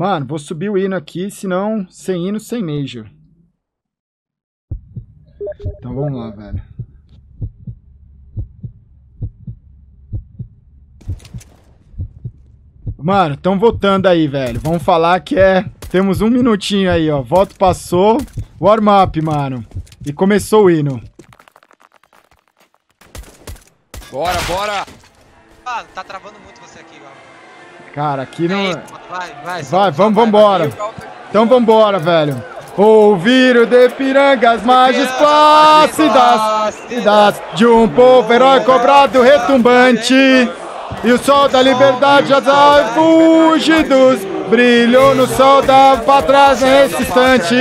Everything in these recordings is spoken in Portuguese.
Mano, vou subir o hino aqui, senão sem hino, sem Major. Então vamos lá, velho. Mano, estão votando aí, velho. Vamos falar que é. Temos um minutinho aí, ó. Voto passou. Warm up, mano. E começou o hino. Bora, bora! Ah, tá travando muito você aqui, Gal. Cara, aqui não. Vai, vai. Vai, vamos, vambora. E o Gal tá- Então vambora, velho. Ouvir o de pirangas mais plácidas de um povo herói cobrado retumbante. E o sol da liberdade já fugidos brilhou no sol da pátria nesse instante.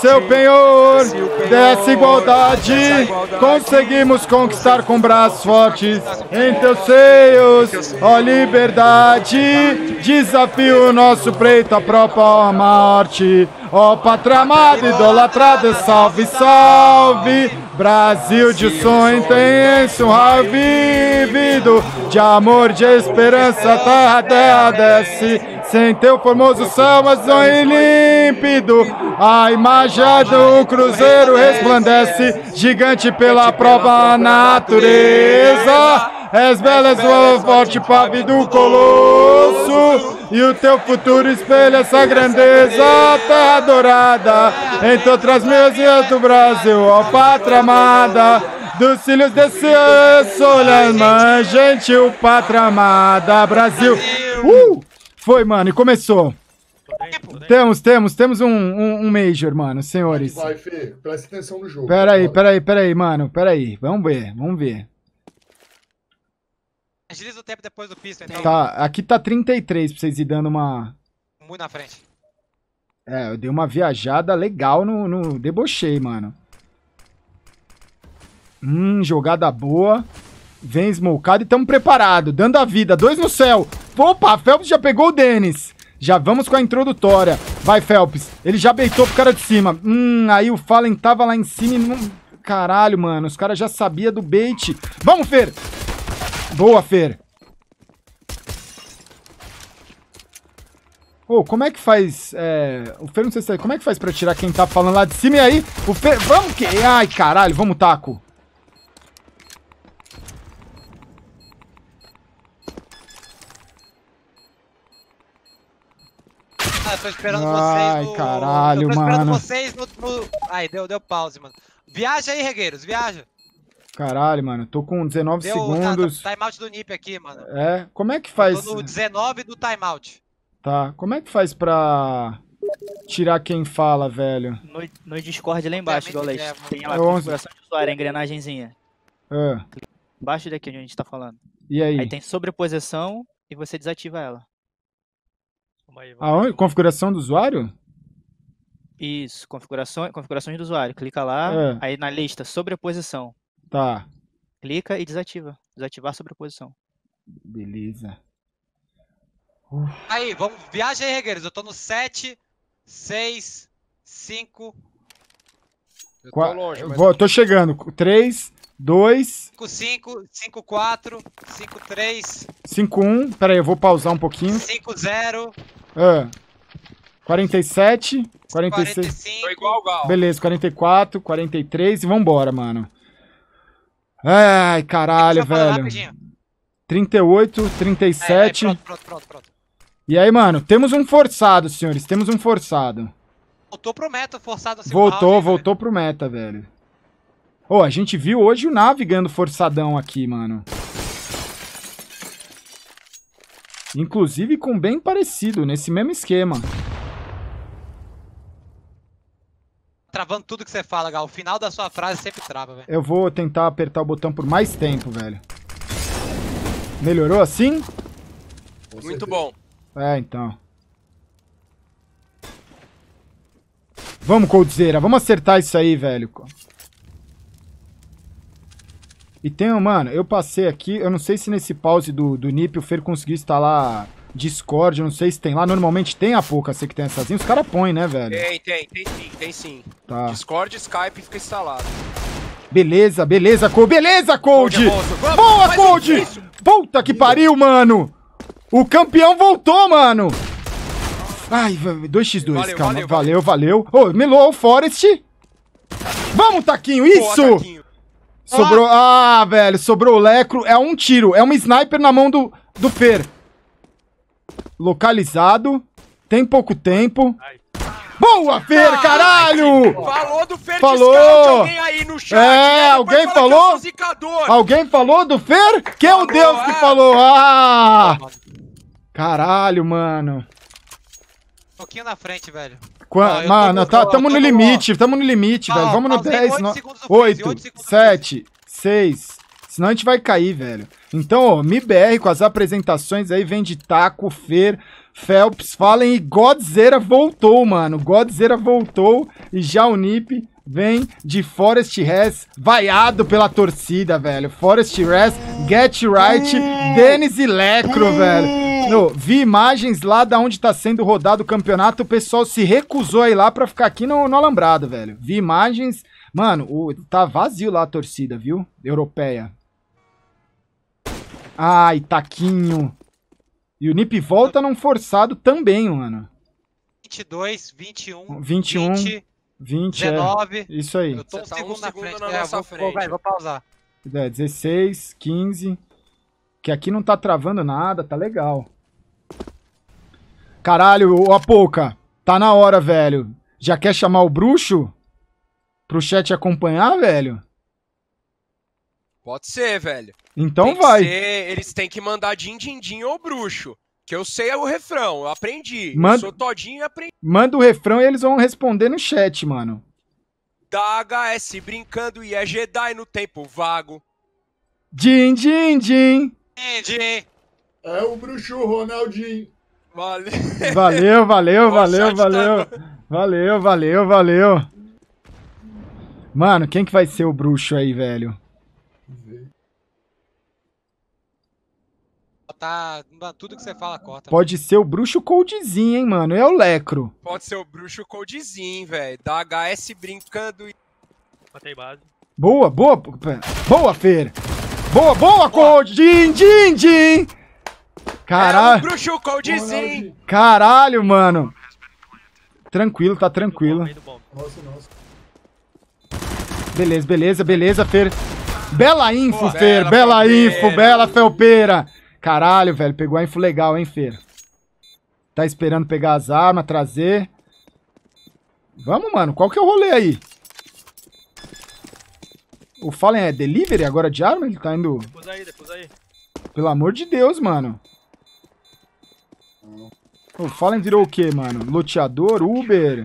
Seu penhor dessa igualdade conseguimos conquistar com braços fortes em teus seios, ó liberdade. Desafio nosso preto à própria morte. Ó pátria amada, idolatrada, salve, salve. Brasil de sonho intenso, vivido, de amor, de esperança, terra, terra desce. Sem teu formoso céu, mas sonho límpido, a imagem do cruzeiro resplandece, gigante pela prova natureza. És bela, és o forte pave do colosso, e o teu futuro espelha essa grandeza, terra dourada, entre outras meias do Brasil, ó pátria amada, dos filhos desse olhar, mãe, gentil pátria amada, Brasil. Uh! Foi, mano, e começou. Temos, temos, temos um, um, um Major, mano, senhores. Vai, Fê, presta atenção no jogo. Pera aí, pera aí, pera aí, mano, pera aí. Vamos ver, vamos ver. Agiliza o tempo depois do então. Tá, aqui tá 33 pra vocês ir dando uma... Muito na frente. É, eu dei uma viajada legal no, no debochei, mano. Hum, jogada boa. Vem smokado e tamo preparado. Dando a vida. Dois no céu. Opa, Phelps já pegou o Denis. Já vamos com a introdutória. Vai, Phelps. Ele já beitou pro cara de cima. Hum, aí o Fallen tava lá em cima e não... Caralho, mano. Os caras já sabiam do bait. Vamos, Fer. Boa, Fer. Ô, como é que faz. É... O Fer não sei se. Como é que faz pra tirar quem tá falando lá de cima e aí? O Fer. Vamos que. Ai, caralho, vamos, taco. Ah, eu tô esperando Ai, vocês no... caralho, eu tô esperando mano. vocês no, no... Aí, deu, deu pause, mano. Viaja aí, regueiros, viaja. Caralho, mano. Tô com 19 Deu segundos. Tá, timeout do NIP aqui, mano. É. Como é que faz. Tô no 19 do timeout. Tá. Como é que faz pra. Tirar quem fala, velho? No, no Discord lá embaixo, Tem a Dolete. mente Tem lá É a 11. configuração de usuário, a engrenagenzinha. Ah, Embaixo daqui onde a gente tá falando. e aí? Aí tem sobreposição e você desativa ela. Aonde? Configuração do usuário? Isso, configuração, configurações do usuário. Clica lá, É. aí na lista sobreposição. Tá. Clica e desativa. Desativar a sobreposição. Beleza. Aí, vamos. Viaja aí, regueiros. Eu tô no 7, 6, 5, Eu tô Qua- longe, mas Vou, tô chegando. 3, 2, 5, 5, 5, 4, 5, 3, 5, 1. Pera aí, eu vou pausar um pouquinho. 5, 0, Ah. 47, 46. 45. tô igual o Gal. Beleza, 44, 43 e vambora, mano. Ai, caralho, velho. rapidinho. 38, É, é, 37. pronto, pronto, pronto, pronto. E aí, mano, temos um forçado, senhores. Temos um forçado. Voltou pro meta forçado segundo Voltou, round, voltou pro meta, velho. Ô, a gente viu hoje o navegando forçadão aqui, mano. Inclusive com bem parecido, nesse mesmo esquema. Travando tudo que você fala, Gal. O final da sua frase sempre trava, velho. Eu vou tentar apertar o botão por mais tempo, velho. Melhorou assim? Muito bom. É, então. Vamos, Coldzera, vamos acertar isso aí, velho. E tem, mano, eu passei aqui, eu não sei se nesse pause do, do NIP o Fer conseguiu instalar Discord, eu não sei se tem lá. Normalmente tem a pouca, sei que tem essas. Os caras põem, né, velho? Tem, tem, tem sim, tem sim. Tá. Discord, Skype fica instalado. Beleza, beleza, Cold. Beleza, Cold! Moço. Vamos, Boa, Cold! Puta que pariu, mano! O campeão voltou, mano! Ai, va- 2x2, Valeu, calma. valeu, Valeu, valeu. Ô, melou o Forest. Vamos, Taquinho, isso! Boa, Taquinho. Sobrou. Ah, velho, sobrou o Lecro. É um tiro. É um sniper na mão do, do Fer. Localizado. Tem pouco tempo. Boa, Fer, caralho! Falou do Fer Falou. Discount, alguém aí no chat. É, né? Alguém que falou? zicador. Alguém falou do Fer? Quem é o Deus que é. falou? Ah! Caralho, mano. Um pouquinho na frente, velho. Qua- Ó, eu tô mano, no- tá, tamo tô no limite, tamo no limite, velho. Vamos no pausei 10, oito no... segundos no freeze, 8, oito segundos no 7, 6. Senão a gente vai cair, velho. Então, ó, MIBR com as apresentações aí, vem de Taco, Fer, Phelps, Fallen e Godzera voltou, mano. Godzera voltou e já o Nip vem de Forest Res, vaiado pela torcida, velho. Forest Res, Get Right, Denis e Lecro, velho. No, vi imagens lá da onde tá sendo rodado o campeonato, o pessoal se recusou a ir lá pra ficar aqui no, no Alambrado, velho. Vi imagens, mano, o, tá vazio lá a torcida, viu? Europeia. Ai, taquinho. E o Nip volta num forçado também, mano. 22, 21, 21, 20, 20, é. 19. Isso aí. Eu tô um tá um segundo na segundo frente. na é, nossa vou, frente. Vou, vai, vou pausar. É, 16, 15. Que aqui não tá travando nada, tá legal. Caralho, ô Apoca, tá na hora, velho. Já quer chamar o bruxo? Pro chat acompanhar, velho? Pode ser, velho. Então Tem que vai. ser- eles têm que mandar din din din ou bruxo. Que eu sei o refrão, eu aprendi. Manda- Eu sou todinho e aprendi. Manda o refrão e eles vão responder no chat, mano. Da HS brincando e é Jedi no tempo vago. Din, din, din. Entendi. É o bruxo Ronaldinho. Valeu. Valeu, valeu, valeu, valeu. Valeu, valeu, valeu. Mano, quem que vai ser o bruxo aí, velho? Tá, tudo que você fala corta. Pode ser o bruxo coldzinho, hein, mano? É o Lecro. Pode ser o bruxo codezinho, velho. Da HS brincando e. Matei base. Boa, boa. Boa, Fer. Boa, boa, Cold. Din, din, din. É o Caralho, bruxo. Ronaldinho. caralho, mano. Tranquilo, tá tranquilo. Nossa, nossa. Beleza, beleza, beleza, Fer. Bela info, Boa. Fer. Bela Bela info, bela felpeira. Caralho, velho, pegou a info legal, hein, Fer. Tá esperando pegar as armas, trazer. Vamos, mano. Qual que é o rolê aí? O Fallen é delivery agora de arma? Ele tá indo... Depois aí, depois aí. Pelo amor de Deus, mano. O Fallen virou o quê, mano? Loteador, Uber?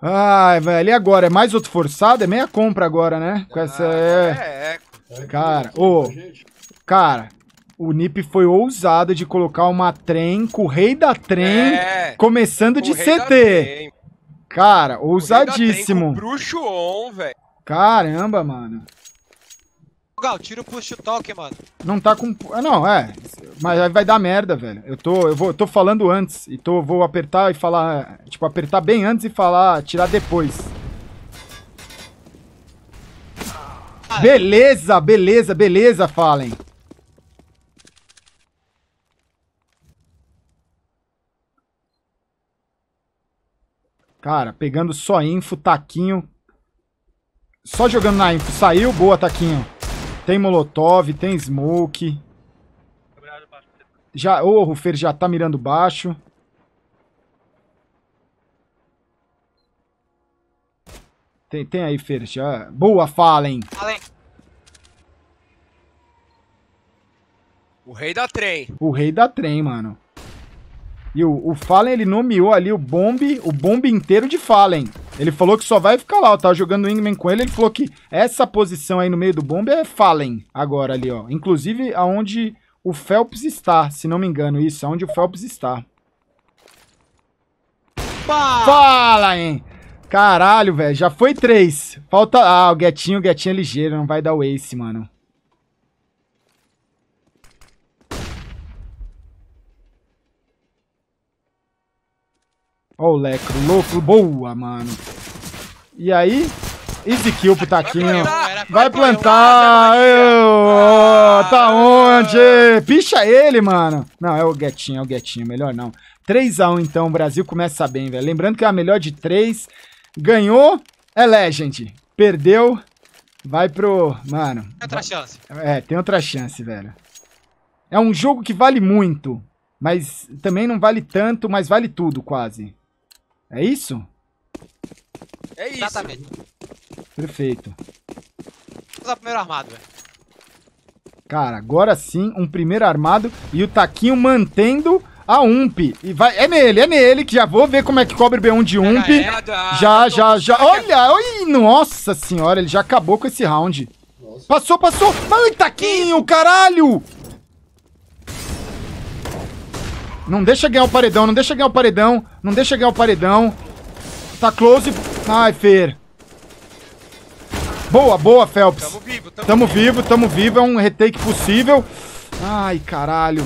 Ai, velho, e agora? É mais outro forçado? É meia compra agora, né? Com essa é... É, é. É, Cara, que- ô. gente. Cara, o Nip foi ousado de colocar uma trem com o rei da trem É. começando de CT. Cara, O rei da trem com ousadíssimo. o Bruxo on, velho. Caramba, mano. Gal, tira o push talk, mano. Não tá com. ah, Não, é. Mas vai dar merda, velho. Eu tô, eu vou, eu tô falando antes. E tô, vou apertar e falar. Tipo, apertar bem antes e falar. Tirar depois. Beleza, beleza, beleza, Fallen. Cara, pegando só info, taquinho. Só jogando na info. Saiu, boa, taquinho. Tem molotov, tem smoke. Já, ô, o Rufer já tá mirando baixo. Tem, tem aí, Fer, já. Boa, Fallen. Além. O rei da trem. O rei da trem, mano. E o, o Fallen, ele nomeou ali o bombe, o bombe inteiro de Fallen. Ele falou que só vai ficar lá, eu tava jogando o Wingman com ele, ele falou que essa posição aí no meio do bombe é Fallen agora ali, ó. Inclusive aonde o Phelps está, se não me engano, isso, aonde o Phelps está. Fala, hein? Caralho, velho, já foi três. Falta, ah, o Guetinho, o Guetinho é ligeiro, não vai dar o ace, mano. Ó o Lecro, louco, boa, mano. E aí, easy kill pro Taquinho. plantar, Vai plantar, eu- tá onde? Picha ele, mano. Não, é o Guetinho, é o Guetinho, melhor não. 3x1 então, o Brasil começa bem, velho. Lembrando que é a melhor de 3. Ganhou, é Legend. Perdeu, vai pro... Mano, Outra chance. é, tem outra chance, velho. É um jogo que vale muito, mas também não vale tanto, mas vale tudo, quase. É isso? É isso. Exatamente. Perfeito. Vamos usar o primeiro armado, velho. Cara, agora sim, um primeiro armado e o Taquinho mantendo a UMP. E vai, é nele, é nele, que já vou ver como é que cobre B1 de UMP. é. Já, já, já. Olha, oi, nossa senhora, ele já acabou com esse round. Nossa. Passou, passou. Ai, Taquinho, caralho. Não deixa ganhar o paredão, não deixa ganhar o paredão. Não deixa ganhar o paredão. Tá close. Ai, Fer. Boa, boa, Phelps. Tamo vivo, tamo, Tamo vivo, tamo vivo, é um retake possível. Ai, caralho.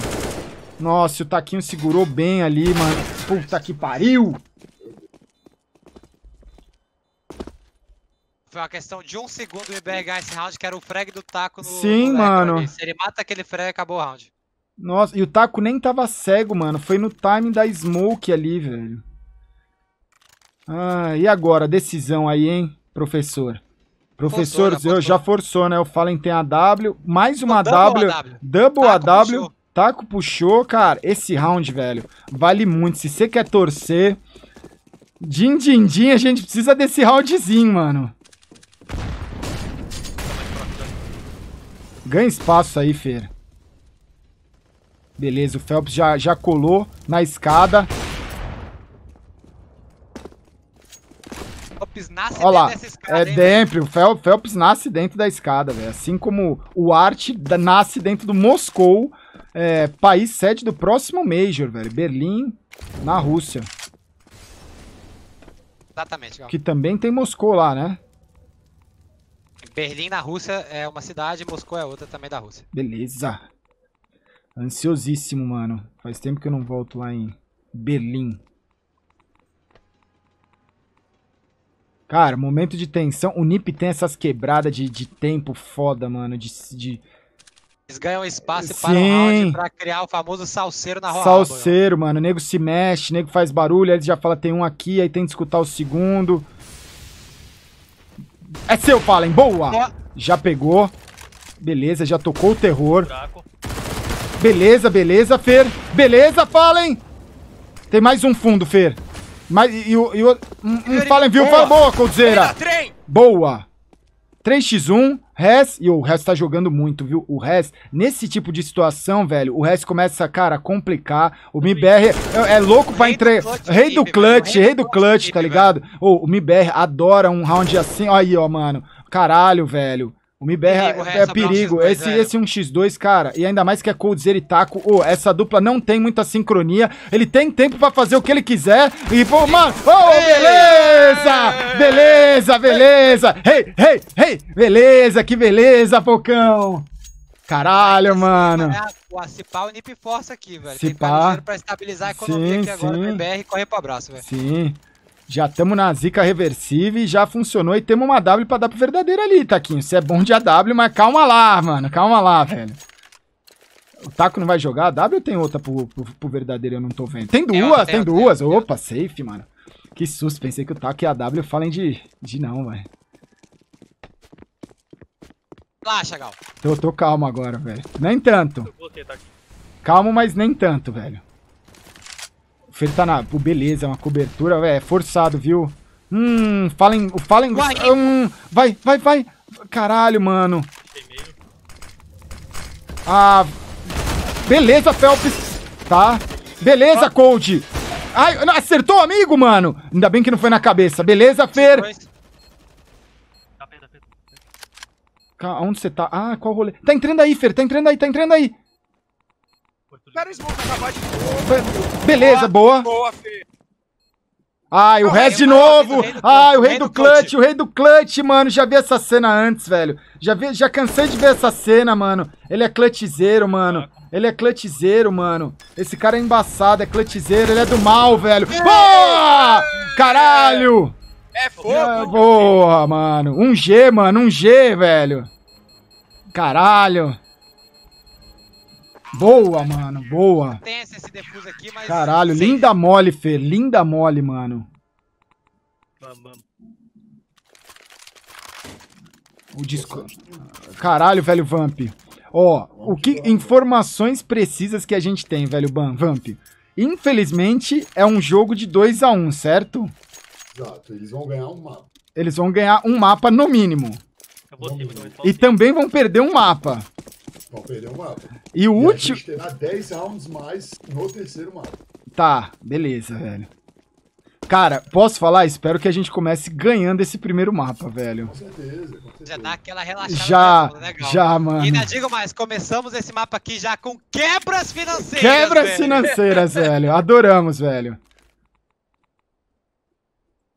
Nossa, o Taquinho segurou bem ali, mano. Puta que pariu. Foi uma questão de um segundo o IBR ganhar esse round, que era o frag do taco no. Sim, no mano. Se ele mata aquele frag, acabou o round. Nossa, e o Taco nem tava cego, mano. Foi no timing da Smoke ali, velho. Ah, e agora? Decisão aí, hein, professor? Professor, Forçou, já eu forçou. já forçou, né? O Fallen tem a W, mais uma Double W, AW. double Taco AW. puxou. Taco puxou, cara. Esse round, velho, vale muito. Se você quer torcer, din din din, a gente precisa desse roundzinho, mano. Ganha espaço aí, Fer. Beleza, o Phelps já, já colou na escada. Lopes nasce Olha lá, dentro dessa escada, é dentro. O Phelps nasce dentro da escada, velho. Assim como o Art da- nasce dentro do Moscou, é, país sede do próximo Major, velho. Berlim, na Rússia. Exatamente, Gal. Que também tem Moscou lá, né? Berlim, na Rússia, é uma cidade, Moscou é outra também da Rússia. Beleza. Ansiosíssimo, mano. Faz tempo que eu não volto lá em Berlim. Cara, momento de tensão. O Nip tem essas quebradas de, de tempo foda, mano. De, de Eles ganham espaço para o round pra criar o famoso salseiro na rua. salseiro, mano. O nego se mexe, o nego faz barulho. Aí ele já fala, tem um aqui, aí tem que escutar o segundo. É seu, Fallen. Boa! Ó. Já pegou. Beleza, já tocou o terror. Buraco. Beleza, beleza, Fer. Beleza, Fallen. Tem mais um fundo, Fer. Mais, e, o- e o- um, um Fallen viu. Boa. Boa, Coldzera. Boa. 3x1, Res, e o Res tá jogando muito, viu? O Res, nesse tipo de situação, velho, o Res começa, cara, a complicar. O MIBR é, é louco pra entregar. Rei do clutch, rei do clutch, tá ligado? Ô, o MIBR adora um round assim. Ó Aí, ó, mano. Caralho, velho. O MIBR Perigo, é, é um perigo. X2, esse, esse 1x2, cara, e ainda mais que é Coldzera e Taco. Ô, essa dupla não tem muita sincronia. Ele tem tempo pra fazer o que ele quiser. E, pô, mano, ô, beleza! Beleza, beleza! Hey, hey, hey! Beleza, que beleza, Pocão! Caralho, mano. É, o Acipar o Nip Force aqui, velho. Se Tem pá. ligeiro pra estabilizar a economia Sim, aqui agora sim. no BR e correr pro abraço, velho. Sim. Já estamos na zica reversível e já funcionou. E temos uma W pra dar pro verdadeiro ali, Taquinho. Você é bom de AW, mas calma lá, mano. Calma lá, velho. O Taco não vai jogar a W ou tem outra pro, pro, pro verdadeiro? Eu não tô vendo. Tem Tem duas, outra, tem, tem duas. tem outra. Opa, safe, mano. Que susto. Pensei que o Taco e a W falem de, de não, velho. Relaxa, Gal. Tô, tô calmo agora, velho. Nem tanto. Tá. Calmo, mas nem tanto, velho. Fer tá na. Pô, beleza, é uma cobertura, velho. É forçado, viu? Hum, Fallen. O Fallen. Vai. Hum, vai, vai, vai. Caralho, mano. Ah. Beleza, Phelps. Tá. Beleza, Cold. Ai, não, acertou, amigo, mano. Ainda bem que não foi na cabeça. Beleza, Fer. Onde você tá? Ah, qual rolê? Tá entrando aí, Fer. Tá entrando aí, tá entrando aí. Espera o Smoke acabar de Beleza, boa. boa, Fê. Ai, o Não, Rez é de novo! rei Ai, o rei do clutch, o rei do clutch, mano. Já vi essa cena antes, velho. Já, vi, já cansei de ver essa cena, mano. Ele é clutchzeiro, mano. Ele é clutchzeiro, mano. Esse cara é embaçado, é clutchzeiro, ele é do mal, velho. Boa! Caralho! É É, fogo. boa, mano. Um G, mano, um G, velho. Caralho. Boa, mano, boa. Tem esse, defuso aqui, mas. Caralho, linda mole, Fer. Linda mole, mano. Vamos, vamos. O disco... Caralho, velho Vamp. Ó, o que informações precisas que a gente tem, velho Ban- Vamp. Infelizmente, é um jogo de 2 a 1 certo? Exato, eles vão ganhar um mapa. Eles vão ganhar um mapa no mínimo. Eu vou sim, vou E também vão perder um mapa. Vão perder um mapa. E o E a último. gente terá 10 rounds mais no terceiro mapa. Tá, beleza, velho. Cara, posso falar? Espero que a gente comece ganhando esse primeiro mapa, velho. Com certeza, com certeza. Já dá aquela relaxada. Já, mesmo, legal. já, E mano. ainda digo mais, começamos esse mapa aqui já com quebras financeiras. Quebras velho. financeiras, velho. Adoramos, velho.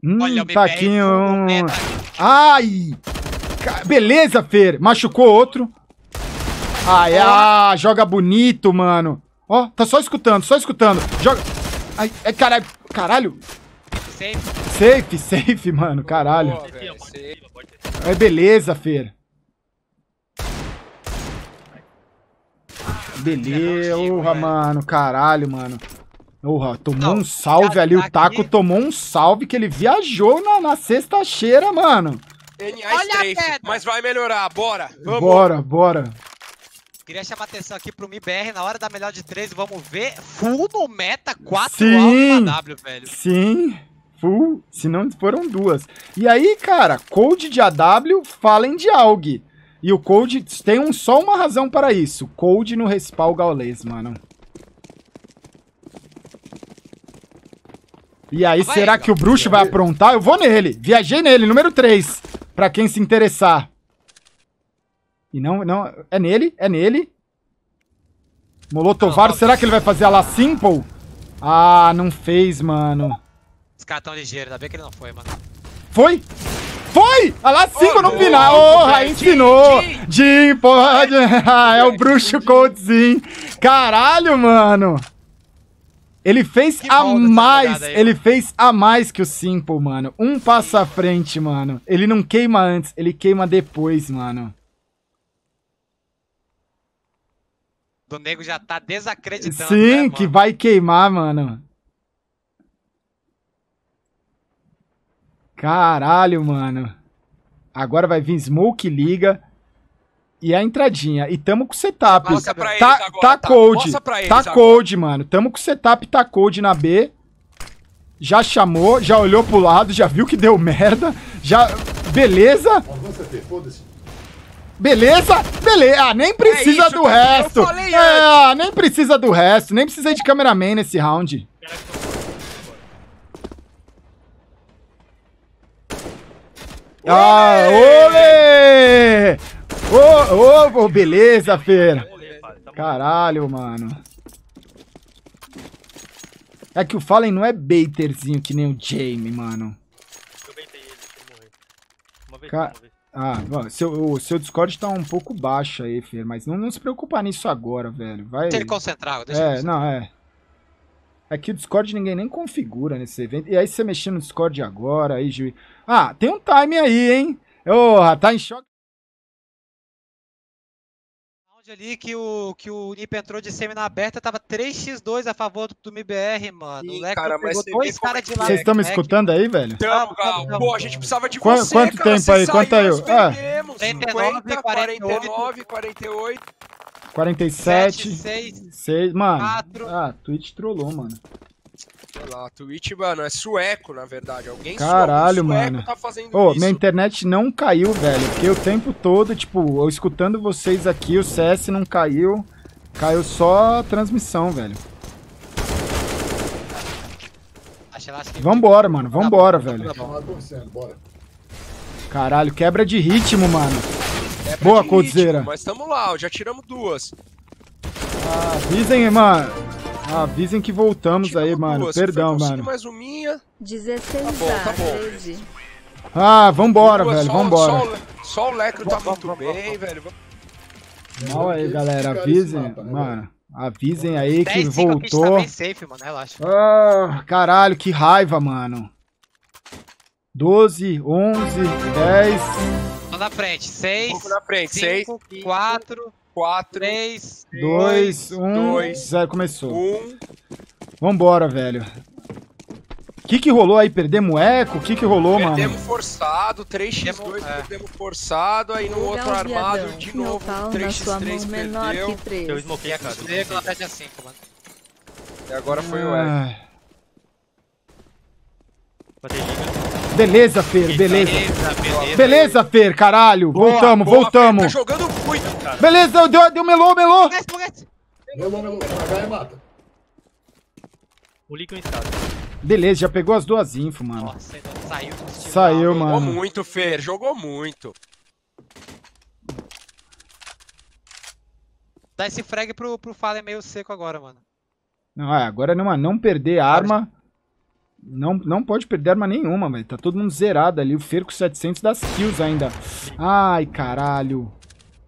Hum, Olha o taquinho. Full meta. Ai! Beleza, Fer. Machucou outro. Ai, ah, joga bonito, mano. Ó, tá só escutando, só escutando. Joga. Ai, é caralho. Caralho. Safe. Safe, safe, mano. Caralho. Boa. É beleza, Fer. Beleza, Contigo, porra, velho. mano. Caralho, mano. Porra, tomou Não, um salve ali. tá O Taco aqui. tomou um salve que ele viajou na, na sexta-cheira, mano. NA Olha a strafe, pedra. mas vai melhorar, bora. Vamos. Bora, bora. Queria chamar a atenção aqui pro MIBR na hora da melhor de três. Vamos ver. Full no meta, 4 Sim. alto e uma W, velho. Sim, full. Se não foram duas. E aí, cara, Code de AW, falem de AUG. E o Code tem um, só uma razão para isso. Code no respawn gaulês, mano. E aí, Vai, será que o bruxo vai aprontar? Eu vou nele. Viajei nele, número 3. Pra quem se interessar. E não, não. É nele, é nele. Molotovar, será que ele vai fazer a la simple? Ah, não fez, mano. Os caras tão ligeiros, ainda bem que ele não foi, mano. Foi? Foi! A la simple Ô, no final. Porra, velho. ensinou. Jim, porra. É o bruxo Coldzin. Caralho, mano. Ele fez Que a mais, aí, ele mano. fez a mais que o Simple, mano. Um passo à frente, mano. Ele não queima antes, ele queima depois, mano. Do nego já tá desacreditando. Sim, né, que vai queimar, mano. Caralho, mano. Agora vai vir Smoke Liga. E a entradinha. E tamo com setup. Mostra pra eles Tá, agora, tá tá? cold. Mostra pra eles Tá agora. cold, mano. Tamo com setup, tá cold na B. Já chamou, já olhou pro lado, já viu que deu merda. Já. Beleza? Beleza? Beleza. Ah, nem precisa É isso, do eu resto. falei É, antes. ah, nem precisa do resto. Nem precisei de cameraman nesse round. Eu Ah, olê! Ô, ô, beleza, bom. Caralho, mano. É que o Fallen não é baiterzinho que nem o Jamie, mano. Eu beitei ele, deixa ele morrer. Uma vez, Ca- uma vez. Ah, seu, o seu Discord tá um pouco baixo aí, Fer, mas não, não se preocupa nisso agora, velho. Vai. Deixa ele concentrar, deixa É, não, é. É que o Discord ninguém nem configura nesse evento. E aí você mexendo no Discord agora, aí, juiz. Ah, tem um time aí, hein? Porra, tá em choque. Round ali que o, que o Nip entrou de semi na aberta, tava 3x2 a favor do, do MBR, mano. Ih, o Leco cara, mas pegou dois caras de lá. Vocês estão me escutando aí, velho? Tamo, tamo, Pô, a gente precisava de você, quanto cara. tempo aí? Quanto aí? nós Ah. perdemos. 39, 50, 48. 49, 48. 47. 6, 6. Mano. 4. Ah, Twitch trollou, mano. Sei lá, Twitch, mano, é sueco, na verdade. Alguém Caralho, sueco mano. tá fazendo Ô, isso. minha internet não caiu, velho. Porque o tempo todo, tipo, eu escutando vocês aqui, o CS não caiu. Caiu só a transmissão, velho. Vambora, mano. Vambora, velho. Tá bom. Vamos lá torcendo, bora. Caralho, quebra de ritmo, mano. Pra Boa, Coldzera. ritmo, Mas tamo lá, ó, já tiramos duas. Avisem, mano. Avisem que voltamos aí, mano. duas. Perdão, mano. mais uma minha. 16 Tá bom, tá bom. 13. Ah, vambora, Duas, velho. só- Vambora. Só, o- só o Lecro tá muito bem, velho. Mal aí, galera. esse Avisem, mapa, né, mano. Avisem aí que 10, 5 aqui, a gente tá voltou. bem safe, mano, relaxa. Ah, caralho, que raiva, mano. 12, 11, 10. Tô na frente, Um 6, pouco na frente, seis. 5, 4, 4, 3, 2, 1, dois, 0. Começou. 1. Vambora, velho. O que que rolou aí? Perdemos eco? O que que rolou, mano? Perdemos forçado, 3x2 É. perdemos forçado, aí no outro armado de novo, Meu pau na sua 3x3 mão menor perdeu. que Eu smokei, e cara. aqui com a 7 a 5, mano. E agora foi o Eric. Ai. Botei liga. Beleza, Fer, beleza. Beleza, beleza. Beleza, Fer, caralho. Boa, voltamos, boa, voltamos. Tá jogando muito. Beleza, deu, deu melô, melô. H e mata. O estado. Beleza, já pegou as duas info, mano. Nossa, ainda saiu. Saiu, da- Jogou mano. muito, Fer, jogou muito. Dá esse frag pro, pro Fallen meio seco agora, mano. Não, é, agora não, não perder arma. Não, não pode perder arma nenhuma, velho. Tá todo mundo zerado ali. O Fer com 700 das kills ainda. Ai, caralho.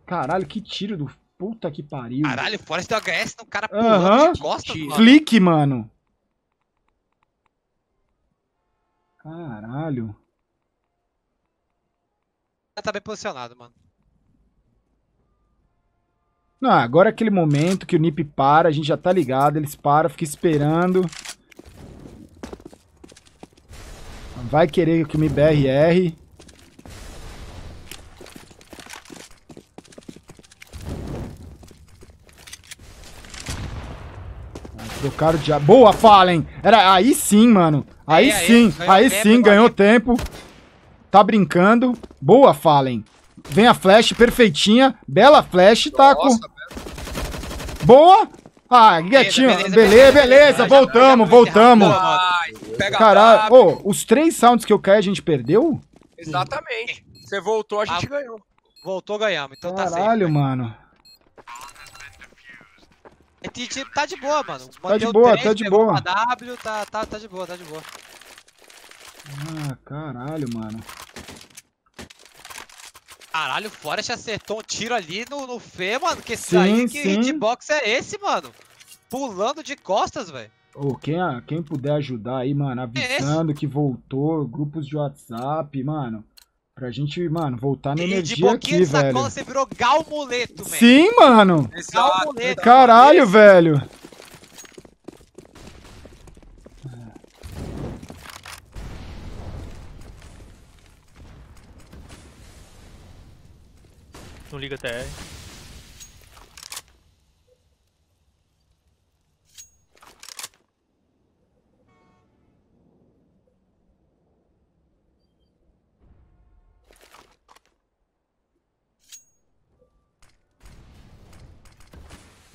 Caralho, que tiro do... Puta que pariu. Caralho, fora esse HS no cara pulando de costas, mano. Flick, mano. Caralho. Tá bem posicionado, mano. Não, agora é aquele momento que o Nip para, a gente já tá ligado, eles param, fica esperando. Vai querer que o MBR erre. Trocaram de... Boa, Fallen! Era... Aí sim, mano. Aí É, aí, sim, ganhou aí sim, ganhou tempo. Tá brincando. Boa, Fallen. Vem a flash perfeitinha. Bela flash, Taco. Nossa, Boa! Ah, Guetinho, beleza, beleza, beleza, Já- voltamos, voltamos. Pega Caralho, ô, os três rounds que eu caí a gente perdeu? Exatamente. Você voltou, a gente Ah, ganhou. Voltou, ganhamos. Então tá safe. Caralho, mano. É, Tá de boa, mano. Tá de boa, três, tá de boa. W, tá, tá, tá de boa, tá de boa. Ah, caralho, mano. Caralho, o Forest acertou um tiro ali no, no Fê, mano. Que isso Sim, aí, que sim. hitbox é esse, mano? Pulando de costas, velho. Ô, quem, quem puder ajudar aí, mano, avisando que voltou, grupos de WhatsApp, mano. Pra gente, mano, voltar na E de energia boquinha aqui, de sacola velho. você virou galmuleto, velho. Sim, mano. Galmuleto. Caralho, velho. Não liga TR.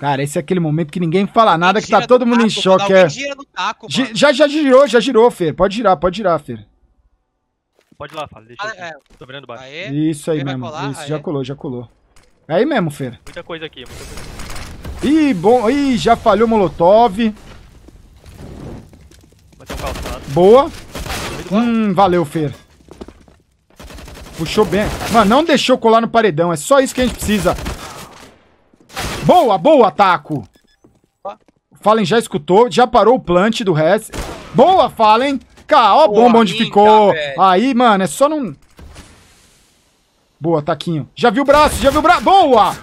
Cara, esse é aquele momento que ninguém fala nada, que tá todo mundo em taco, choque. alguém É. gira no taco, mano. Já, já girou, já girou, Fer. Pode girar, pode girar, Fer. Pode ir lá, fala. Deixa Ah, eu é. Tô virando baixo. Aê. Isso aí mesmo. colar? Isso, Aí. já colou, já colou. É aí mesmo, Fer. Muita coisa aqui, muita coisa. Ih, bom. Ih, já falhou Molotov. Bateu um calçado. Boa. Hum, valeu, Fer. Puxou bem. Mano, não deixou colar no paredão. É só isso que a gente precisa. Boa, boa, Taco. Fallen já escutou, já parou o plant do Res. Boa, Fallen. Cá, ó a bomba onde ficou. velho. Aí, mano, é só não... Boa, Taquinho. Já viu o braço, já viu o braço. Boa.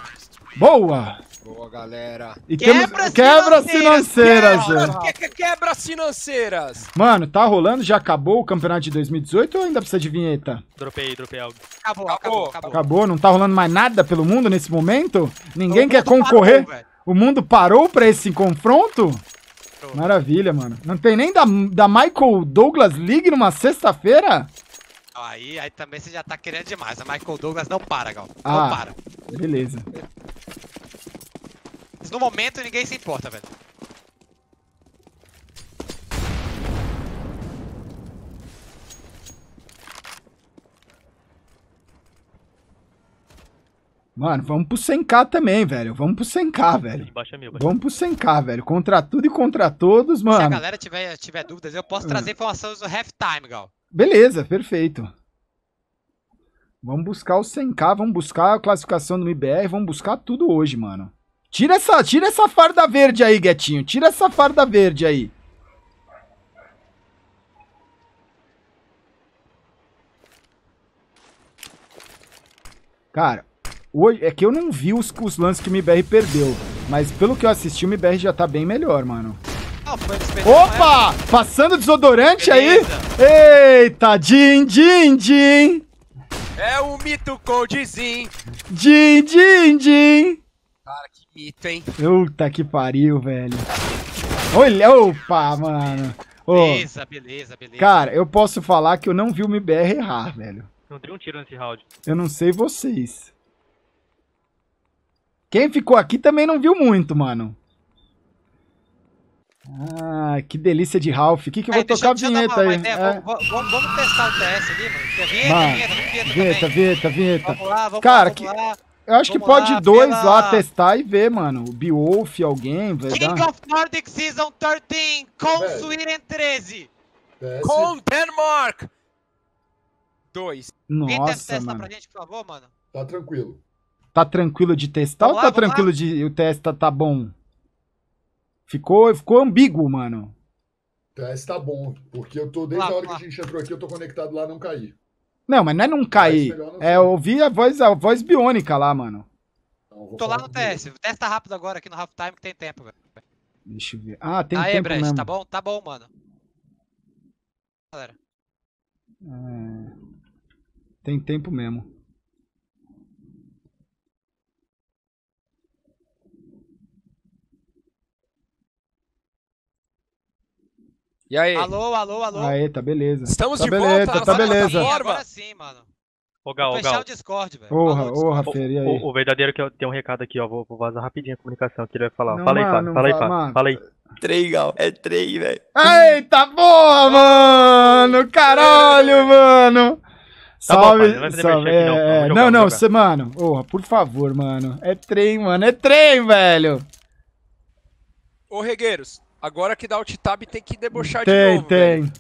Boa. Boa, galera. E Quebra temos... Quebras financeiras, que- que- quebras financeiras. Mano, tá rolando? Já acabou o campeonato de 2018 ou ainda precisa de vinheta? Dropei, dropei algo. Acabou, Acabou, acabou, acabou. Acabou? Não tá rolando mais nada pelo mundo nesse momento? Ninguém quer concorrer? parou, o mundo parou pra esse confronto? Parou. Maravilha, mano. Não tem nem da, da Michael Douglas League numa sexta-feira? Aí, aí também você já tá querendo demais. A Michael Douglas não para, Gal. Ah. Não para. Beleza. Mas no momento ninguém se importa, velho. Mano, vamos pro 100k também, velho. Vamos pro 100k, velho. Embaixo é meu, baixo. Vamos pro 100k, velho. Contra tudo e contra todos, Se a mano. galera tiver, tiver dúvidas, eu posso trazer informações no halftime, Gal. Beleza, perfeito. Vamos buscar o 100k, vamos buscar a classificação do MBR, vamos buscar tudo hoje, mano. Tira essa, tira essa farda verde aí, Guetinho. Tira essa farda verde aí. Cara, hoje, é que eu não vi os, os lances que o MBR perdeu. Mas pelo que eu assisti, o MBR já tá bem melhor, mano. Perderam, Opa! Passando desodorante Beleza. aí? Eita, din, din, din. É o mito Coldzinho. Din, din, din. Que mito, hein? Puta que pariu, velho. Olha, opa, mano. Beleza, beleza, beleza. cara, eu posso falar que eu não vi o MBR errar, velho. Não dei um tiro nesse round. Eu não sei vocês. Quem ficou aqui também não viu muito, mano. Ah, que delícia de Ralph. O que, que eu vou Aí, tocar a deixa vinheta aí? ideia. É. Vamos, vamos- vamos testar o TS ali, mano. Vinheta, vinheta, Mano, vinheta, vamos vinheta Vinheta, vinheta, vinheta. Vamos lá, vamos Cara, lá, que- vamos lá. Eu acho que pode lá, dois pela- lá testar e ver, mano. O Beowulf, alguém, vai King dar. of Nordic Season 13, com Velho. Sweden 13. Desce. Com Denmark. Dois. Quem testa Nossa, testar mano. pra gente, por favor, mano? Tá tranquilo. Tá tranquilo de testar Vamos ou lá, tá tranquilo de o teste tá, tá bom? Ficou, ficou ambíguo, mano. TS tá bom. Porque eu tô, desde Lá, a hora lá. que a gente entrou aqui, eu tô conectado lá, não caí. Não, mas não é não cair. É ouvir a voz, a voz biônica lá, mano. Tô lá no. TS. Testa rápido agora aqui no halftime que tem tempo, velho. Deixa eu ver. Ah, tem Aê, tempo Brecht, mesmo. tá bom? Tá bom, mano. Galera. É, Tem tempo mesmo. E aí? Alô, alô, alô. Aê, tá beleza. Estamos tá de beleza, volta. tá na beleza. Agora sim, mano. Ô, Gal, Vou fechar Gal. o Discord, velho. Porra, porra, O, Fer, e aí? o- o verdadeiro que eu tenho um recado aqui, ó. Vou, vou vazar rapidinho a comunicação que ele vai falar. Não, fala aí, mano, Fábio. Fala aí, Fábio. mano. Fala aí. Três, Gal. É três, velho. Eita porra, mano! Caralho, mano! Tá bom, Salve, pai, não vai fazer salve. não. é, é. jogar, não, não, você, mano. Porra, por favor, mano. É trem, mano. É trem, velho. Ô, Regueiros, agora que dá alt tab tem que debochar Tem, de novo. tem. velho.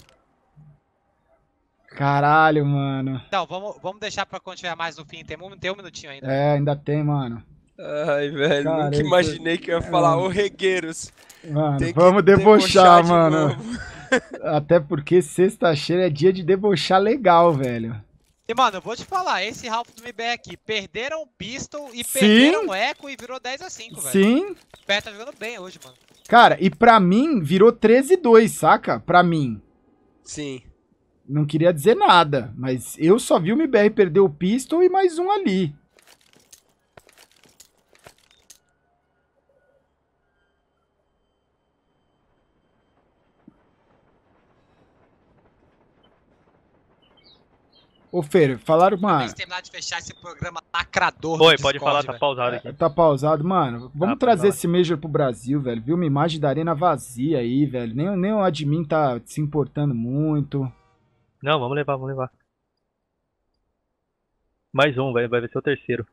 Caralho, mano. Então, vamos, vamos deixar pra quando tiver mais no fim. Tem um, tem um minutinho ainda. É, ainda tem, mano. Ai, velho, Cara, nunca imaginei que eu ia falar, ô Regueiros. Mano, Tem vamos debochar, de mano. Até porque sexta-feira é dia de debochar legal, velho. E, mano, eu vou te falar, esse Ralph do MBR aqui, perderam o Pistol e Sim. perderam o Echo e virou 10 a 5, velho. Sim. O Pé tá jogando bem hoje, mano. Cara, e pra mim virou 13-2, saca? Pra mim. Sim. Não queria dizer nada, mas eu só vi o MBR perder o pistol e mais um ali. Ô, Fer, falaram, mano. Vamos terminar de fechar esse programa lacrador Oi, pode Discord, falar, tá pausado aqui. Tá pausado, mano. Vamos Tá, trazer esse Major pro Brasil, velho. Viu uma imagem da arena vazia aí, velho. Nem, nem o admin tá se importando muito. Não, vamos levar, vamos levar. Mais um, vai, vai ser o terceiro.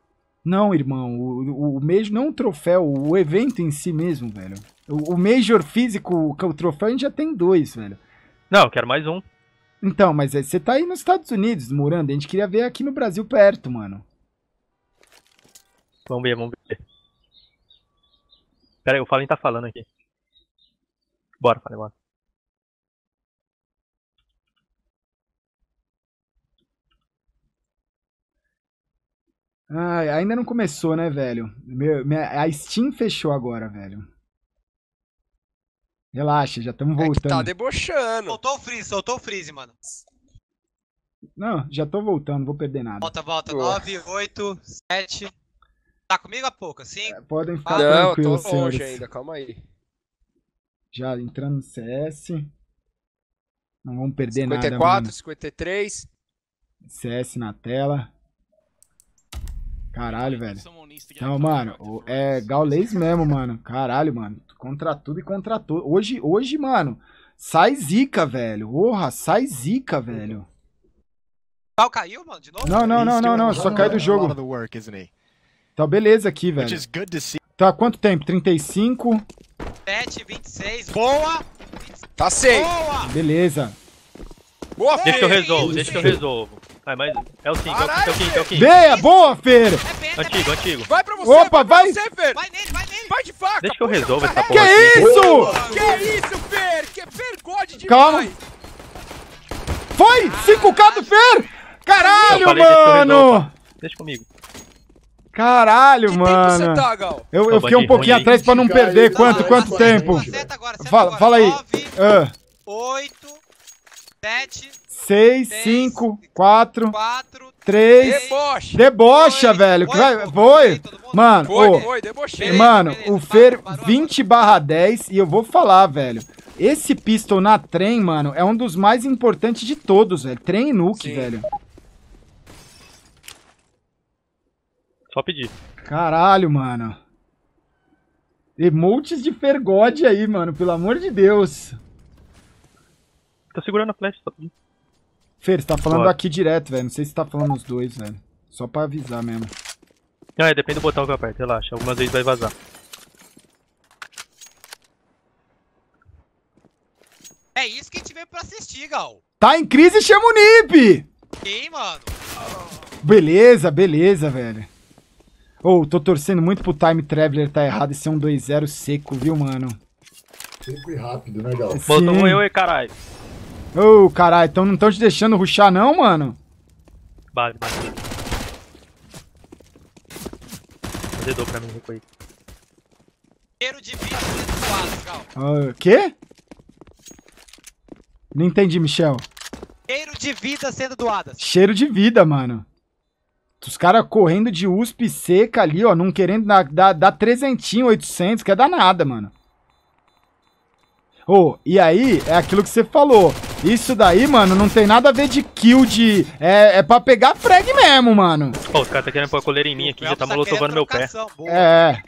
Não, irmão, o, o, o Major não o troféu, o evento em si mesmo, velho. O, o Major físico, o, o troféu, a gente já tem dois, velho. Não, eu quero mais um. Então, mas é, você tá aí nos Estados Unidos, morando. A gente queria ver aqui no Brasil perto, mano. Vamos ver, vamos ver. Pera aí, o Fallen tá falando aqui. Bora, Fallen, bora. Ah, ainda não começou, né, velho? Meu, minha- a Steam fechou agora, velho. Relaxa, já estamos É que voltando. tá debochando. Soltou o freeze, soltou o freeze, mano. Não, já tô voltando, não vou perder nada. Volta, volta. Boa. 9, 8, 7. Tá comigo há pouco, sim? Podem ficar Não, eu tô tranquilos, longe senhores. ainda, calma aí. Já entrando no CS. Não vamos perder nada, 54, mano. 53. CS na tela. Caralho, velho. Não, mano, o- é gaulês mesmo, mano. Caralho, mano. Contra tudo e contra tudo. Hoje, hoje, mano, sai zica, velho. Porra, sai zica, velho. Cal caiu, mano, de novo? Não, não, não, não, não. Só cai do jogo. Tá beleza aqui, velho. Tá quanto tempo? 35. 7, 26. Boa! Tá. Boa! Beleza. Boa, Deixa que eu resolvo, deixa que eu resolvo. Ai, mas é o 5, é o 5, é o 5, é o 5. Beia, boa, Fer. É penta, é Antigo, antigo. Vai pra você, Opa, vai pra vai. você, Fer. Vai nele, vai nele! Vai de faca. Deixa que eu puxa, resolvo essa porra Que aqui. isso? Que isso, Fer? Que Fer God demais. Calma. Foi! 5k do Fer! Caralho, falei, deixa mano! resolvo. Deixa comigo. Caralho, Que tempo você mano. tá, Gal? Eu, eu fiquei um pouquinho aí. atrás pra não perder. Quanto, quanto tempo? agora, Fala- agora. fala aí. 9, Ah, 8, 7, 6, Seis, 5, 4, 4, 3. Deboche. Debocha, velho. que vai- Foi. Mano, Foi, ô, foi, debochei. Mano, beleza. o Fer Parou, parou 20 barra 10 e eu vou falar, velho. Esse pistol na trem, mano, é um dos mais importantes de todos, velho. Trem e nuke, Sim. velho. Só pedir. Caralho, mano. Emotes de Fergode aí, mano, pelo amor de Deus. Tô segurando a flecha, só pedir. Fer, você tá falando Bora. aqui direto, velho. Não sei se tá falando os dois, velho. Só pra avisar mesmo. Ah, é, depende do botão que eu aperto, relaxa. Algumas vezes vai vazar. É isso que a gente veio pra assistir, Gal. Tá em crise, chama o Nip! Quem, mano? Beleza, beleza, velho. Ô, tô torcendo muito pro Time Traveler tá errado e ser um 2-0 seco, viu, mano? Seco e rápido, né, Gal? Botou eu e caralho. Ô, caralho, então não tão te deixando ruxar não, mano? Bate, bate. Dedou pra mim, recuei. Cheiro de vida dentro do. Ah, quê? Não entendi, Michel. Cheiro de vida sendo doadas. Cheiro de vida, mano. Os caras correndo de USP seca ali, ó, não querendo dar, dar, dar 300, 800, quer dar nada, mano. Ô, e aí, é aquilo que você falou. Isso daí, mano, não tem nada a ver de kill de... É, é pra pegar frag mesmo, mano. Ó, os caras tá querendo pôr a coleira em mim aqui, já tá Phelps molotovando meu pé. boa. É.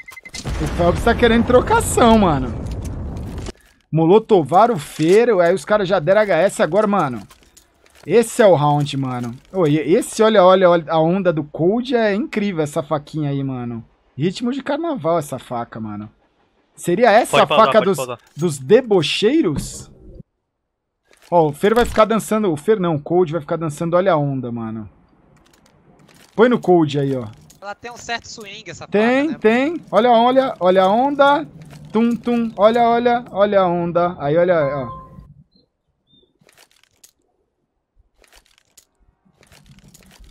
O Phelps tá querendo trocação, mano. Molotovaram o feiro, aí os caras já deram HS agora, mano. Esse é o round, mano. E esse, olha, olha, olha, a onda do Cold é incrível, essa faquinha aí, mano. Ritmo de carnaval essa faca, mano. Seria essa Pode a pausar, faca dos, pausar. dos debocheiros? Ó, o Fer vai ficar dançando. O Fer não, o Cold vai ficar dançando Olha a Onda, mano. Põe no Cold aí, ó. Ela tem um certo swing, essa Tem, né? tem. Olha, olha, olha a onda. Tum, tum. Olha, olha, olha a onda. Aí, olha, ó.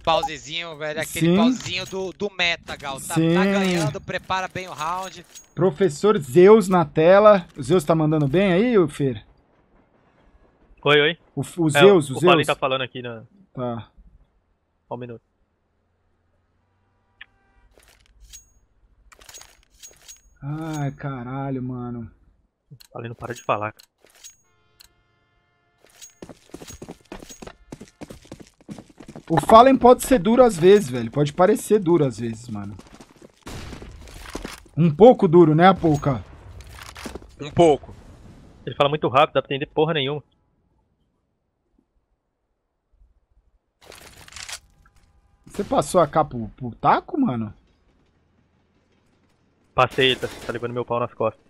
Pausezinho, velho. Aquele Sim. pauzinho do, do meta, Gal. Tá, Sim. tá ganhando, prepara bem o round. Professor Zeus na tela. O Zeus tá mandando bem aí, o Fer? Oi, oi. O, o É, Zeus, o, o Zeus. tá falando aqui, na... Tá. Só um minuto. Ai, caralho, mano. O Paulinho não para de falar. cara. O Fallen pode ser duro às vezes, velho. Pode parecer duro às vezes, mano. Um pouco duro, né, Pouca? Um pouco. Ele fala muito rápido, dá pra entender porra nenhuma. Você passou a capa pro, pro taco, mano? Passei, ele tá, tá levando meu pau nas costas.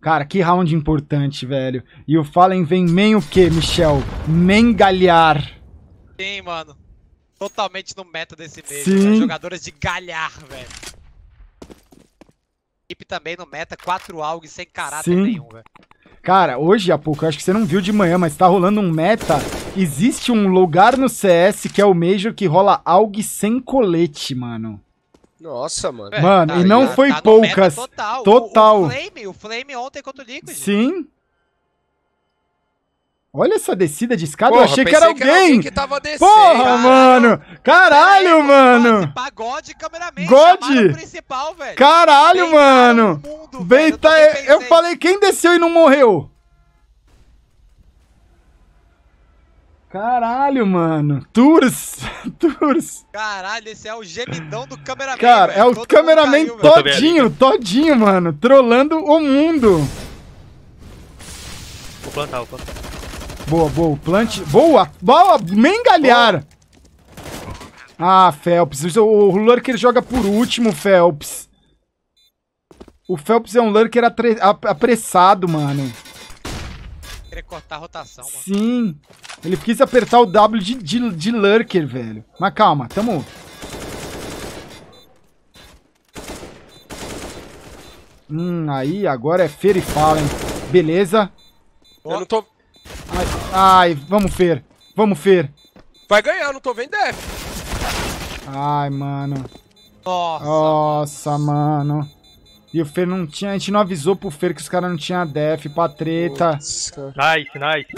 Cara, que round importante, velho. E o Fallen vem main o quê, Michel? Mengalhar. Sim, mano. Totalmente no meta desse mês. Sim. Né? Jogadores de galhar, velho. Equipe também no meta, 4 algo sem caráter Sim. nenhum, velho. Cara, hoje, há pouco, eu acho que você não viu de manhã, mas tá rolando um meta. Existe um lugar no CS que é o Major que rola algo sem colete, mano. Nossa, mano. É, Mano, e não foi meta poucas. Total. O- Total. O, Flame, o Flame ontem contra o Liquid. Sim. Olha essa descida de escada, Porra, eu achei que pensei era alguém. que tava descendo. Porra, Caralho. mano. Caralho, mano. Pagode cameraman. God. principal, velho. Caralho, mano. mundo, Eu tá, eu pensei. falei, quem desceu e não morreu? Caralho, mano. Tours. Tours. Caralho, esse é o gemidão do cameraman. Cara, velho. é o Todo cameraman caiu, velho. todinho, todinho, mano. Trolando o mundo. Vou plantar, vou plantar. Boa, boa. Plant. Boa, boa. Mengalhar. Ah, Phelps. O, Lurker joga por último, Phelps. O Phelps é um Lurker apressado, mano. Querer cortar a rotação, mano. Sim. Ele quis apertar o W de, de, de Lurker, velho. Mas calma, tamo. Hum, aí agora é Fear e Fallen. Beleza. Eu não tô. Ai, ai, vamos, Fer. Vamos, Fer. Vai ganhar, não tô vendo Def. Ai, mano. Nossa. Nossa, mano. E o Fer não tinha. A gente não avisou pro Fer que os caras não tinham def pra treta. Putz. Nice, nice.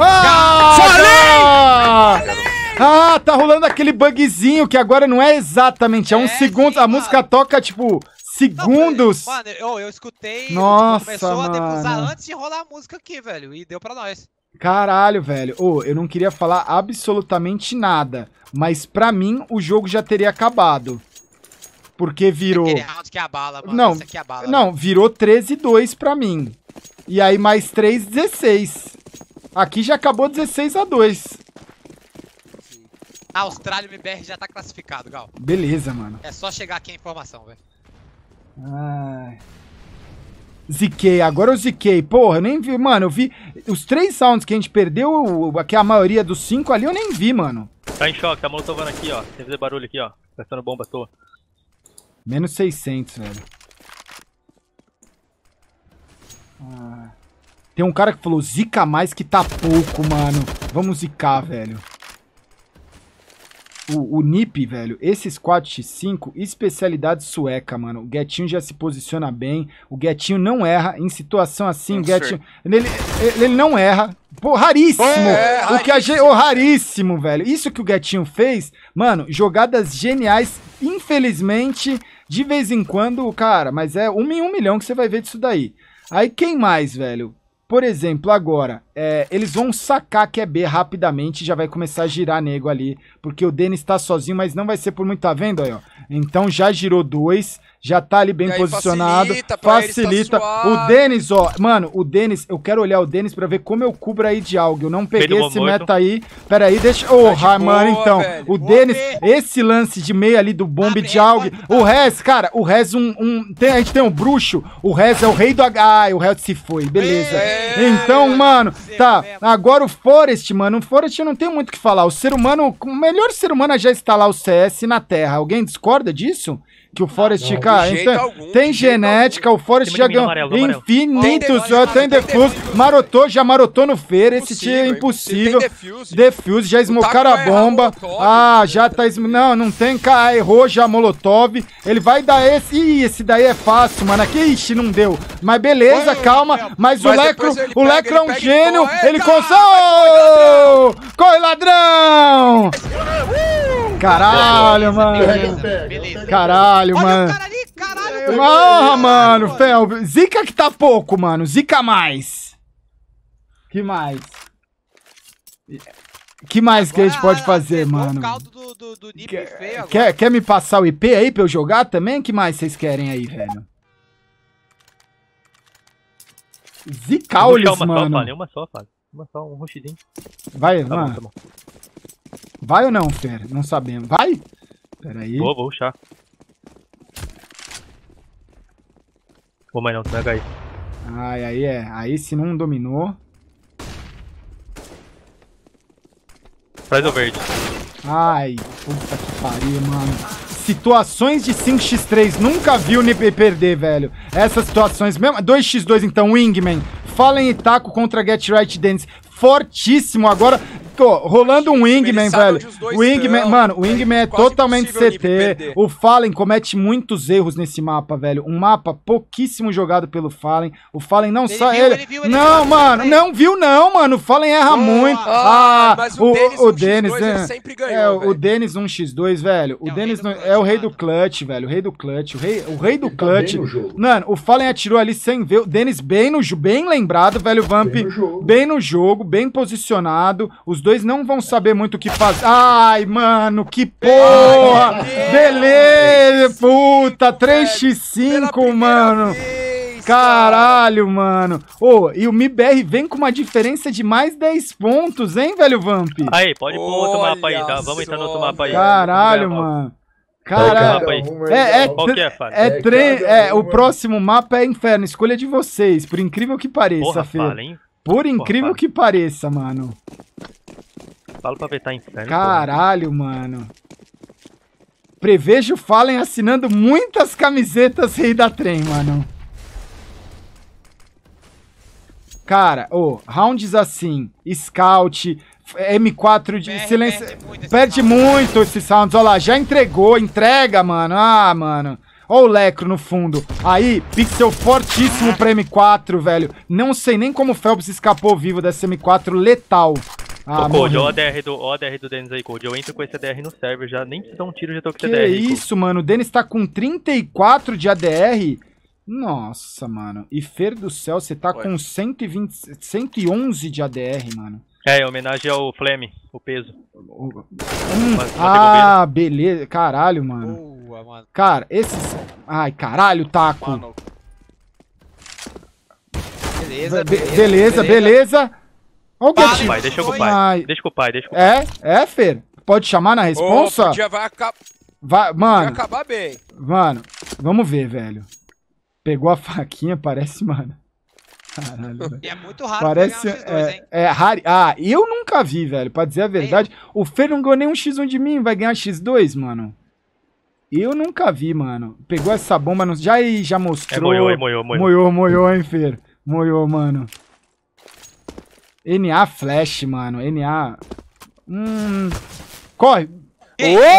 Ah, cara! Ah, tá rolando aquele bugzinho que agora não é exatamente, é um É, segundo. sim, a mano. música toca, tipo, Não, segundos. Mano, eu, eu escutei. Nossa, começou a defusar mano. antes de rolar a música aqui, velho. E deu pra nós. Caralho, velho. Ô, eu não queria falar absolutamente nada. Mas pra mim, o jogo já teria acabado. Porque virou. Aquele round que abala, mano. Não, Esse aqui abala. Não, virou 13-2 pra mim. E aí mais 3, 16. Aqui já acabou 16 a 2. A Austrália, o MBR já tá classificado, Gal. Beleza, mano. É só chegar aqui a informação, velho. Ai. Ziquei, agora eu ziquei. Porra, eu nem vi. Mano, eu vi. Os três sounds que a gente perdeu, que a maioria dos cinco ali, eu nem vi, mano. Tá em choque, tá molotovando aqui, ó. Sem fazer barulho aqui, ó. Gastando bomba à toa. Menos 600, velho. Ah. Tem um cara que falou zica mais que tá pouco, mano. Vamos zicar, velho. O, o Nip, velho, esses 4x5, especialidade sueca, mano. O Guetinho já se posiciona bem. O Guetinho não erra. Em situação assim, o Vamos Guetinho. Ele, ele, não erra. Pô, raríssimo. É, o que a gente. Oh, raríssimo, velho. Isso que o Guetinho fez, mano, jogadas geniais. Infelizmente, de vez em quando, cara, mas é um em um milhão que você vai ver disso daí. Aí quem mais, velho? Por exemplo, agora, é, eles vão sacar que é B rapidamente, já vai começar a girar nego ali, porque o Denis tá sozinho, mas não vai ser por muito, tá vendo aí, ó? Então já girou dois, já tá ali bem E posicionado, facilita tá facilita. o Denis, ó, mano, o Denis, eu quero olhar o Denis pra ver como eu cubro aí de algo. Eu não peguei do esse meta aí. Pera aí, deixa. Ô, de oh, mano, então, velho. o Denis, esse lance de meio ali do bombe de é, algo, o Rez, cara, o Rez um, um tem, a gente tem um bruxo, o Rez é o rei do H, ai, o Rez se foi, beleza. É, então, mano, tá, mesmo. agora o Forest, mano, o Forest eu não tenho muito o que falar, o ser humano, o melhor ser humano a já instalar o CS na Terra, alguém discorda disso? Que o Forest, não, cara, de jeito então, algum, tem de jeito genética, o Forest já ganhou amarelo, no amarelo. infinitos, Tem tem defuse, tem defuse, defuse. marotou, já marotou no Fer, esse tio é Impossível, defuse. Defuse, já esmocaram a vai errar bomba. molotov. Ah, já tá. esmo- Não, não tem. Cara, errou já Molotov. Ele vai dar esse. Ih, esse daí é fácil, mano. Aqui, ixi, não deu. Mas beleza, Foi, calma. Mas, o Mas Lecro, depois ele o Lecro é um gênio. corre. Ele consegue. Corre, ladrão! Caralho, mano. Beleza. Caralho, Olha mano. o cara ali, caralho. Ah, mano, Fel, zica que tá pouco, mano. Zica mais. Que mais? Que mais que a gente pode fazer, mano? O caldo do, do, do Nip feio agora. Quer, quer me passar o IP aí pra eu jogar também? que mais vocês querem aí, velho? Zicaules, puxar uma só, mano. Uma só, Fale. Uma só, um rushzinho. Vai, Tá bom, mano. tá bom. Vai ou não, Fer? Não sabemos. Vai? Pera aí. Vou, vou rushar. Vou mais não, tu vai cair. Ai, aí é. Aí se não dominou. Traz o verde. Ai, puta que pariu, mano. Situações de 5x3, nunca vi o NP perder, velho. Essas situações mesmo. 2x2 então, Wingman. Fallen e Taco contra Get Right Dance. Fortíssimo agora. Tô rolando um Wingman, velho. O Wingman, estão, mano, o velho. Wingman é Quase totalmente CT. O Fallen comete muitos erros nesse mapa, velho. Um mapa pouquíssimo jogado pelo Fallen. O Fallen não viu, ele. ele viu, ele não, viu, mano, ele não viu não, mano. O Fallen erra muito. Ah, Ah, mas o o Denis, o um Denis, X2, né? ele sempre ganhou, É, o velho. Denis 1x2, velho. O É o Denis é o rei do clutch, velho. O rei do clutch. O rei, o rei do Ele tá clutch. Mano, o Fallen atirou ali sem ver. O Denis bem no bem lembrado, velho. Vamp Bem no jogo. bem no jogo, bem posicionado. Os dois não vão saber muito o que fazer. Ai, mano, que porra! Beleza, puta, Pela 3x5, primeira mano. Caralho, mano. Ô, e o MIBR vem com uma diferença de mais 10 pontos, hein, velho Vamp? Aí, pode ir pro outro mapa aí, tá? Vamos entrar no outro mapa aí. Caralho, mano. Caralho. É, é, Qual que é, Fábio? É, É, é, o próximo mapa é inferno, escolha de vocês, por incrível que pareça, Porra, Fê. fala, hein? Por incrível fala. que pareça, mano. Fala pra vetar inferno. Caralho, mano. Prevejo Fallen assinando muitas camisetas Rei da Trem, mano. Cara, ô, rounds assim, Scout, M4 de BR silêncio. perde muito esse Perde muito esses rounds. Olha lá, já entregou, entrega, mano. Ah, mano. Olha o Lecro no fundo. Aí, pixel fortíssimo pra M4, velho. Não sei nem como o Phelps escapou vivo dessa M4 letal. Ah, Ô, Code, morreu. ó o ADR do, ó o ADR do Denis aí, Code. Eu entro com esse ADR no server, já nem precisa dar um tiro, já tô com esse Que ADR. Code. isso, mano. O Denis tá com 34 de ADR. Nossa, mano. E Fer do céu, você tá Ué. com 120, 111 de ADR, mano. É, em homenagem ao Flame, o peso. Hum, Mas- mas ah, beleza. Caralho, mano. Boa, mano. Cara, esses. Ai, caralho, taco. Mano, Beleza, Be- beleza, beleza. Olha o gatinho. Pai, deixa com o Ai. pai. Deixa com o pai, deixa com o pai. É, é, Fer. Pode chamar na responsa? podia vai aca- Vai, mano, acabar bem. mano, vamos ver, velho. Pegou a faquinha, parece, mano. Caralho, velho. E é muito raro Parece. um X2, hein? É, é raro. Ah, eu nunca vi, velho. Pra dizer a verdade. O Fer não ganhou nem um X1 de mim. Vai ganhar X2, mano. Eu nunca vi, mano. Pegou essa bomba. No... Já aí, já É, mostrou. moiou, é, moiou, moiou. Moiou, moiou, hein, Fer? Moiou, mano. NA Flash, mano. NA. Hum. Corre!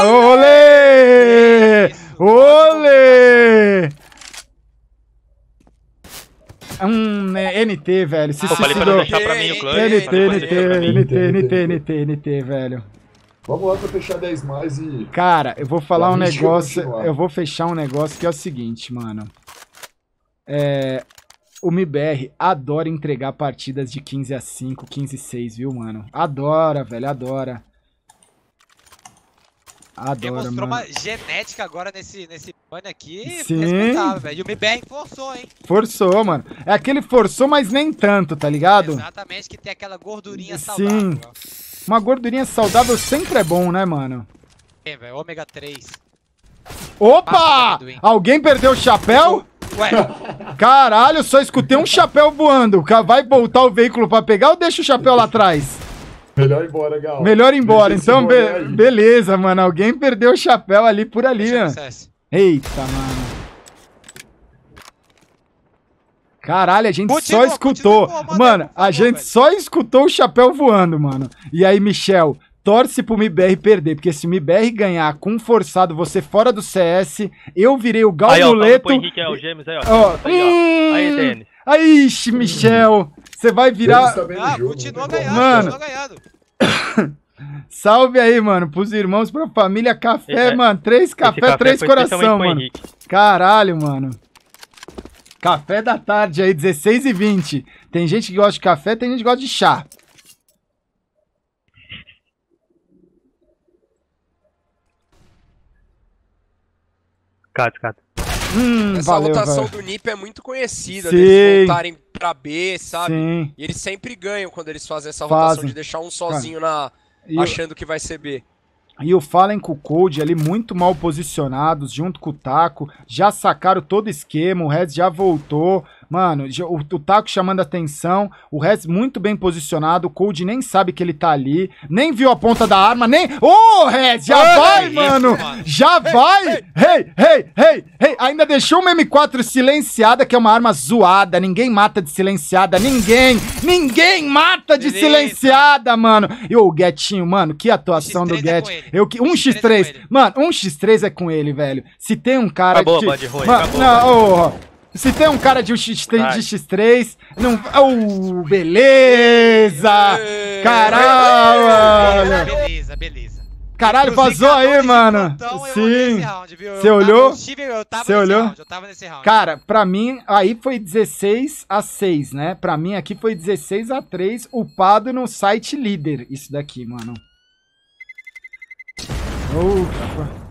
Olê! Olê! Hum, é NT, velho. Se Ah, Eu falei pra não suicidou. deixar pra mim o clutch. NT, NT. NT, NT, NT, NT, velho. Vamos lá pra fechar 10 mais e. Cara, eu vou falar um negócio. continuar. Eu vou fechar um negócio que é o seguinte, mano. É. O MIBR adora entregar partidas de 15 a 5, 15 a 6, viu, mano? Adora, velho, adora. Adora, Demonstrou mano. uma genética agora nesse, nesse pane aqui. Sim. Respeitável, velho. E o MBR forçou, hein? Forçou, mano. É aquele forçou, mas nem tanto, tá ligado? Exatamente, que tem aquela gordurinha Sim. saudável. Uma gordurinha saudável sempre é bom, né, mano? Tem, velho. Ômega 3. Opa! Alguém perdeu o chapéu? Ué, Caralho, só escutei um chapéu voando. Vai voltar o veículo pra pegar ou deixa o chapéu lá atrás? Melhor ir embora, Gal. Melhor ir embora. Deixa Então, be- aí. beleza, mano. Alguém perdeu o chapéu ali por ali, né? Eita, mano. Caralho, a gente Continua, só escutou. continua comandando, Mano, por a favor, gente velho. só escutou o chapéu voando, mano. E aí, Michel, torce pro MIBR perder, porque se o MIBR ganhar com um forçado você fora do CS, eu virei o Aí, ó, Henrique, é o Gêmeos aí, ó. Ó, Aí, ó. Aí, Denis. Aí, ixi, Michel, você vai virar. no Ah, jogo, continua ganhando, como. Mano. continua ganhando. Salve aí, mano, pros irmãos, pra família Café, É, mano. Três Esse café, três coração, mano. Caralho, mano. Café da tarde aí, 16 e 20. Tem gente que gosta de café, tem gente que gosta de chá. Cato, cato. Hum, Essa valeu, rotação velho. do NIP é muito conhecida. Sim. Deles voltarem pra B, sabe? Sim. E eles sempre ganham quando eles fazem essa Fazem. rotação de deixar um sozinho na E, achando que vai ser B. e o Fallen com o Code ali muito mal posicionados, junto com o Taco. Já sacaram todo o esquema, o Reds já voltou. Mano, já- o, o Taco chamando atenção, o Reds muito bem posicionado, o Code nem sabe que ele tá ali, nem viu a ponta da arma, nem... Ô, Reds, já Olha vai, isso, mano! mano. Já vai! Hey, hey, hey, hey! Ainda deixou uma M4 silenciada, que é uma arma zoada. Ninguém mata de silenciada, ninguém! Ninguém mata de Beleza. silenciada, mano! E o Guetinho, mano, que atuação do X3 é Get. ele. Eu que um X3 é X3, com ele. mano, um X3 é com ele, velho. Se tem um cara Acabou, de Band ruim, Mano, acabou, não, ô, se tem um cara de um X3, Vai. de X3, não, oh, beleza! Caralho! Beleza, beleza, beleza. Caralho, Inclusive, vazou aí, mano. Sim. round? Eu Você olhou? tava Você olhou? round, eu tava nesse round. Cara, pra mim, aí foi 16 a 6, né? Pra mim aqui foi 16 a 3, upado no site líder, isso daqui, mano. Ufa.